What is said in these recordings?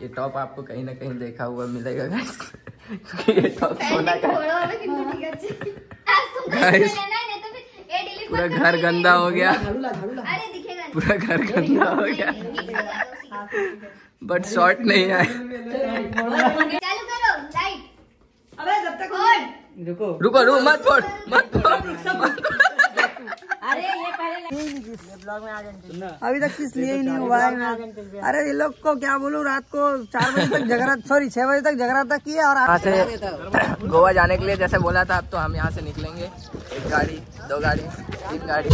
ये टॉप आपको कहीं ना कहीं देखा हुआ मिलेगा। क्योंकि ये टॉप सोना का Guys, पूरा घर गंदा हो गया पूरा घर गंदा हो गया बट शॉर्ट नहीं आए चालू करो लाइट अबे जब तक रुको रुको रुको मत फोड़ मत फोड़ अभी तक किस लिए ही नहीं हुआ है अरे ये लोग को क्या बोलूँ रात को चार बजे तक झगड़ा सॉरी छह बजे तक जगराता किया और यहाँ से गोवा जाने के लिए जैसे बोला था अब तो हम यहाँ से निकलेंगे। एक गाड़ी दो गाड़ी तीन गाड़ी।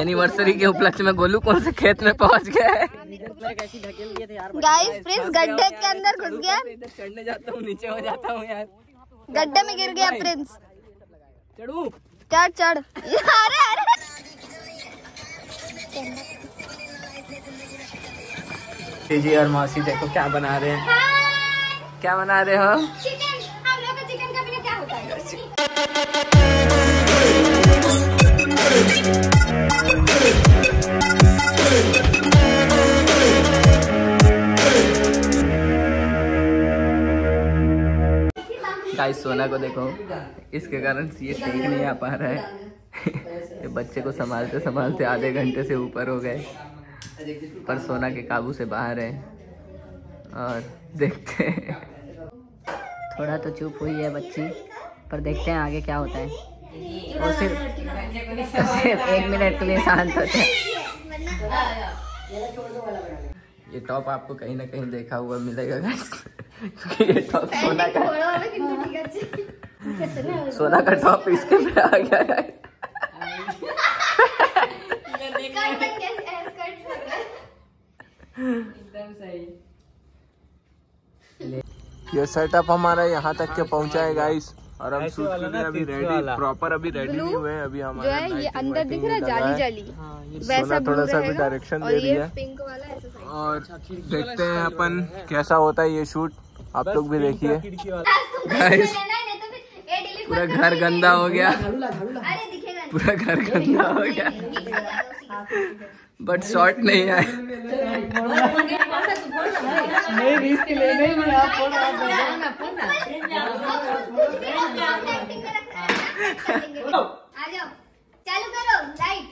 एनिवर्सरी के उपलक्ष्य में गोलू कौन से खेत में पहुँच गए? गाइस प्रिंस गड्ढे के अंदर घुस गया इधर चढ़ने जाता हूँ नीचे हो जाता हूँ यार। गड्ढे में गिर गया प्रिंस चढ़ू। चढ़ चढ़। अरे अरे जी और मौसी देखो क्या बना रहे हैं। क्या बना रहे हो? चिकन हम लोग का चिकन का बिना क्या होता है? गाइस सोना को देखो। इसके कारण ये ठीक नहीं आ पा रहा है। ये बच्चे को संभालते संभालते आधे घंटे से ऊपर हो गए। पर सोना के काबू से बाहर है। और देखते हैं। थोड़ा तो चुप हुई है बच्ची, पर देखते हैं आगे क्या होता है। और सिर्फ़ सिर्फ़ एक मिनट के लिए शांत होते हैं। ये टॉप आपको कहीं ना कहीं देखा हुआ मिलेगा सोना का सोना का टॉप इसके पे आ गया है। ये सेटअप हमारा यहाँ तक के पहुँचा है गाइस और हम शूट के लिए अभी रेडी प्रॉपर अभी रेडी नहीं हुए हैं अभी जो हमारा है ये अंदर दिख रहा है लगा जाली है। जाली। वैसा थोड़ा सा भी डायरेक्शन दे ये रही है। और देखते हैं अपन कैसा होता है ये शूट आप लोग भी देखिए पूरा घर गंदा हो गया अरे दिखेगा नहीं पूरा घर गंदा हो गया बट शॉर्ट नहीं आए नहीं रिस्क ले नहीं मैं आप फ़ोन आ जाओ चालू करो लाइट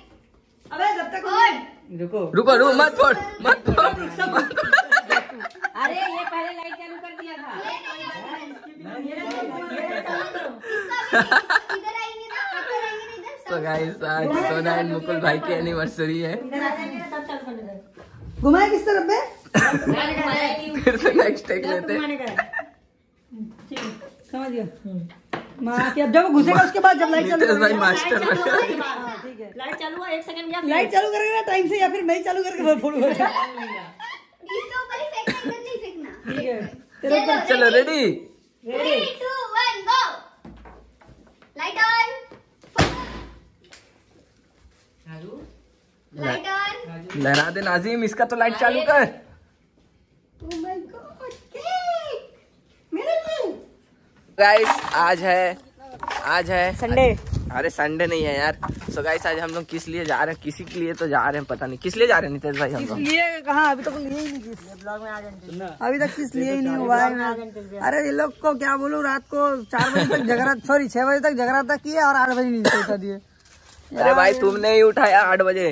अबे जब तक ऑन रुको। रुको रुको मत फोड़ मत फोड़। अरे ये पहले लाइट चालू कर दिया था। आएँगे ना इधर तो गाइस आज सोना एंड मुकुल भाई की एनिवर्सरी है। घुमाए किस तरफ़ पे? फिर से नेक्स्ट टेक लेते हैं। समझ गया माँ की अब जब घुसेगा उसके बाद जब लाइट चालू भाई मास्टर है लाइट चालू हुआ एक सेकंड गया लाइट चालू करेगा ना टाइम से या फिर मैं चालू करके फोड़ूँगा इसके ऊपर ही फेंकना इधर नहीं फेंकना। ठीक है। तेरे ऊपर चलो ready three two one go light on light on लहरा दे नाजिम इसका तो लाइट चालू कर। ओ माय गॉड केक मेरे लिए। गाइस आज है आज है। संडे अरे संडे नहीं है यार। सो गाइस आज हम लोग किस लिए जा रहे हैं? किसी के लिए तो जा रहे हैं पता नहीं। किस लिए जा रहे हैं नितेश भाई हम लोग? लिए? कहा? अभी तक लिए ही नहीं किस अभी तक किस लिए ही नहीं हुआ है अरे ये लोग को क्या बोलूँ रात को चार बजे तक जगरा सॉरी छह बजे तक जगराता किया और आठ बजे नीचे उठा दिए। अरे भाई तुमने ही उठाया आठ बजे।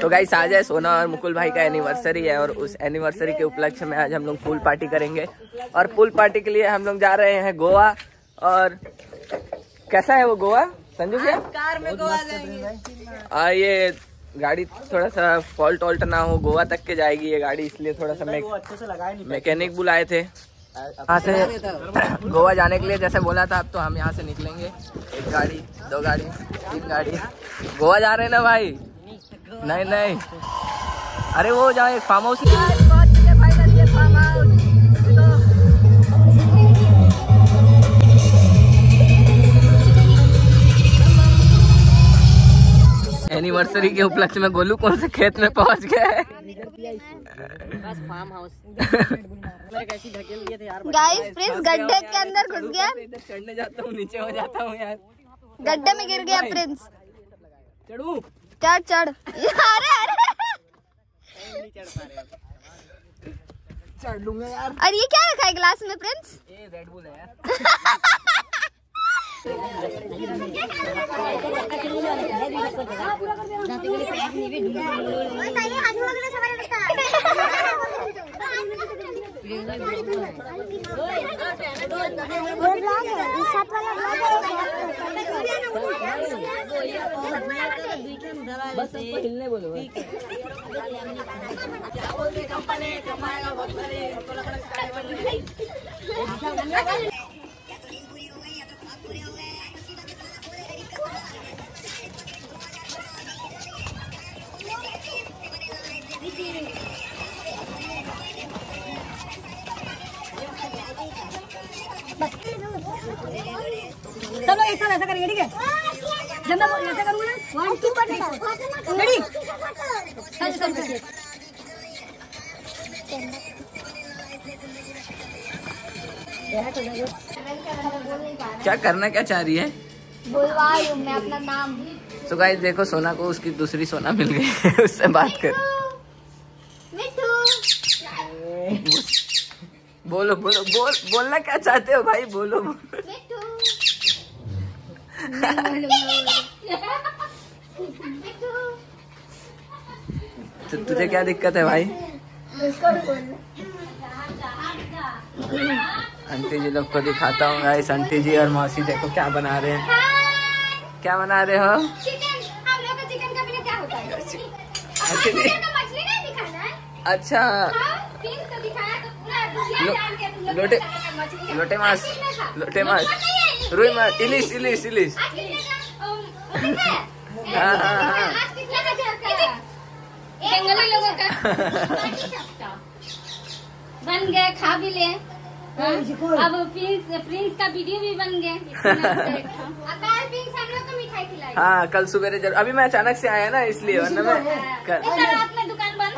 तो गाइस आज है सोना और मुकुल भाई का एनिवर्सरी है और उस एनिवर्सरी के उपलक्ष्य में आज हम लोग पूल पार्टी करेंगे। और पूल पार्टी के लिए हम लोग जा रहे हैं गोवा और कैसा है वो गोवा? संजू भैया? कार में गोवा आ, ये गाड़ी थोड़ा सा फॉल्ट वॉल्ट ना हो गोवा तक के जाएगी ये गाड़ी इसलिए थोड़ा सा मैं अच्छे से लगाए नहीं मैकेनिक बुलाए थे। यहाँ से गोवा जाने के लिए जैसे बोला था अब तो हम यहाँ से निकलेंगे। एक गाड़ी दो गाड़ी तीन गाड़ी। गोवा जा रहे हैं ना भाई? नहीं नहीं अरे वो जहाँ एक फार्म हाउस एनिवर्सरी के उपलक्ष्य में गोलू कौन से खेत में पहुँच गया है बस फार्म हाउस मेरे कैसी ढकेल दिए थे यार गाइस प्रिंस गड्ढे के अंदर घुस गया। चढ़ने जाता हूँ नीचे हो जाता हूँ यार गड्ढे में गिर गया प्रिंस चढ़ू। चढ़ चढ़। अरे अरे। चढ़ लूँगा यार। और ये क्या रखा है गिलास में प्रिंस ये रेड बुल है यार। बस सबको हिलने बोलो चलो एक साथ ऐसा करेंगे ठीक है? जब मैं ऐसा करूँगा। ना रेडी चल चल चल। क्या करना क्या चाह रही है? बुलवा मैं अपना नाम। तो गाइस देखो सोना को उसकी दूसरी सोना मिल गई उससे बात कर। बोलो बोलो बोल बोलना क्या चाहते हो भाई? बोलो बोलो। तो तुझे क्या दिक्कत है भाई? आंटी जी लोग को दिखाता हूँ गाइस आंटी जी और मौसी देखो क्या बना रहे हैं। क्या बना रहे हो? चिकन का चिकन का बिना क्या होता है आंटी जी चिकन का मछली नहीं दिखाना अच्छा हाँ, तो तो लोटे-। लोटे मास? लोटे मास रुई इलिश इलिश इलिश? हाँ हाँ हाँ? बंगाली लोगों का। बन गए खा भी ले। हाँ? अब प्रिंस प्रिंस का वीडियो भी बन गया। आकाश प्रिंस हम लोग को मिठाई खिलाई। हाँ कल सुबह ज़रूर अभी मैं अचानक से आया ना इसलिए वरना मैं रात में दुकान बंद।